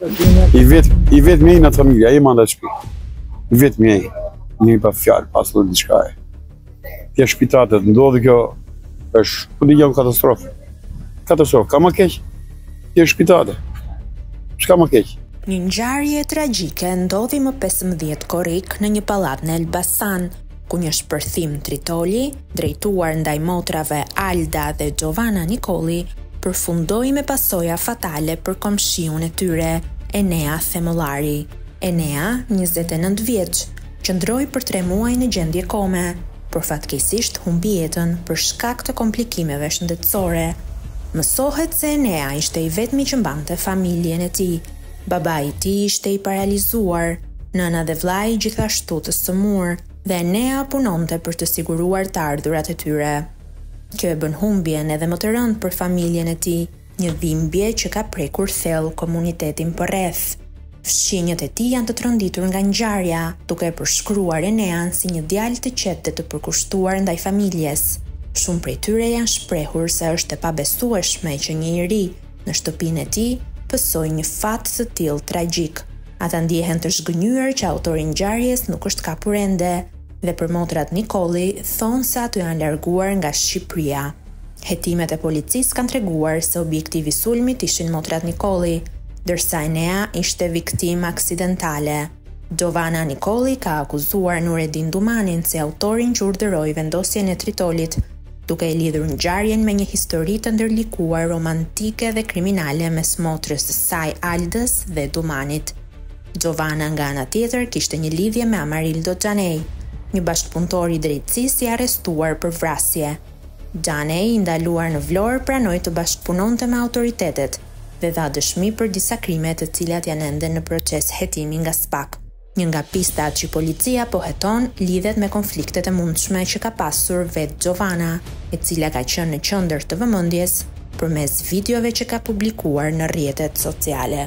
I vetmi, i vetmi në atë familje, ai mbante shpinë. I vetmi, një pa fjarë, pasë dhe diçka e. Te shpia të të ndodhë kjo, është, për po një gjë katastrofë. Katastrofë, ska më keq, te shpia, ska më keq. Një ngjarje tragjike ndodhi më 15 korrik në një pallat në Elbasan, ku një shpërthim tritoli, drejtuar ndaj motrave Alda dhe Xhovana Nikolli, përfundoi me pasoja fatale për komshiun e tyre, Enea Themollari. Enea, njëzet e nëntë vjeç, qëndroi për tre muaj në gjendje kome, por fatkeqësisht humbi jetën për shkak të komplikimeve shëndetësore. Mësohet se Enea ishte i vetmi që mbante familjen e tij. Babai i tij ishte i paralizuar, nëna dhe vëllai gjithashtu të sëmurë, dhe Enea punonte për të siguruar të ardhurat e tyre. Kjo e bën humbjen edhe më të rëndë për familjen e tij, një dhimbje që ka prekur thellë komunitetin përreth. Fqinjët e tij janë të tronditur nga ngjarja, duke e përshkruar Enean si një djalë të qetë dhe të përkushtuar ndaj familjes. Shumë prej tyre janë shprehur se është e pabesueshme që një i ri, në shtëpinë e tij pësoi një fat të tillë tragjik. Ata ndjehen të zhgënjyer që autori i ngjarjes nuk është kapur ende dhe për motrat Nikolli thonë se ato janë larguar nga Shqipëria. Hetimet e policisë kanë treguar se objektiv i sulmit ishin motrat Nikolli, ndërsa Enea ishte viktimë aksidentale. Xhovana Nikolli ka akuzuar Nuredin Dumanin si autorin që urdhëroi vendosjen e tritolit, duke e lidhur ngjarjen me një histori të ndërlikuar romantike dhe kriminale mes motrës së saj Aldës dhe Dumanit. Xhovana nga ana tjetër kishte një lidhje me Amarildo Xhanej, një bashkëpunëtor i drejtësisë i arrestuar për vrasje. Xhanej i ndaluar në Vlorë pranoi të bashkëpunonte me autoritetet, dhe dha dëshmi për disa krime të cilat janë ende në proces hetimi nga SPAK. Një nga pistat që policia po heton lidhet me konfliktet e mundshme që ka pasur vetë Xhovana, e cila ka qenë në qendër të vëmendjes përmes videove që ka publikuar në rrjetet sociale.